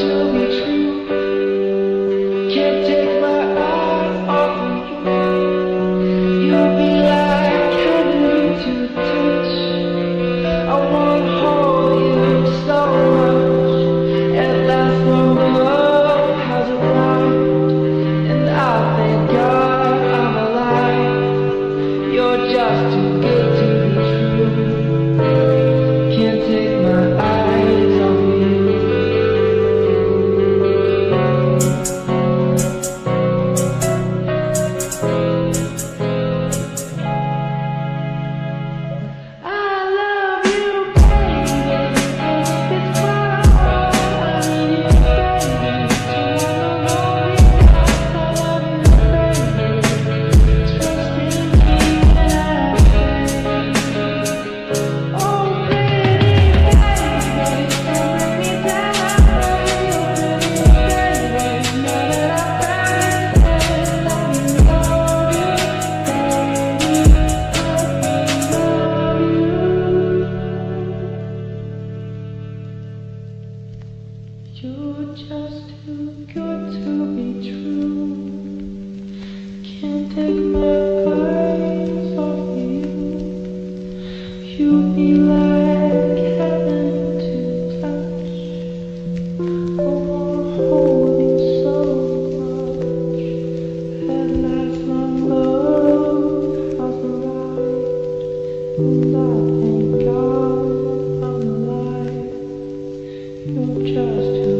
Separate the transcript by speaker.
Speaker 1: to be true. You're just too good to be true. Can't take my eyes off you. You be like heaven to touch. Oh, hold so much. At last, my love has arrived, thank God You're just